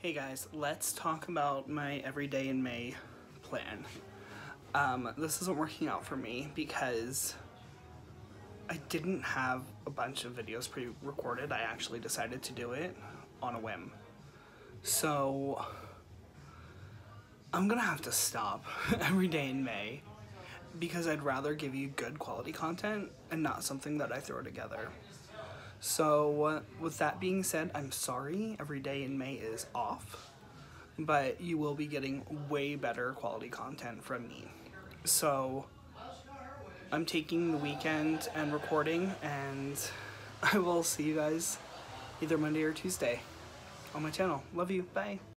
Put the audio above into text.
Hey guys, let's talk about my everyday in May plan. Um, this isn't working out for me because I didn't have a bunch of videos pre-recorded. I actually decided to do it on a whim. So I'm gonna have to stop every day in May because I'd rather give you good quality content and not something that I throw together. So, with that being said, I'm sorry every day in May is off, but you will be getting way better quality content from me. So, I'm taking the weekend and recording, and I will see you guys either Monday or Tuesday on my channel. Love you. Bye.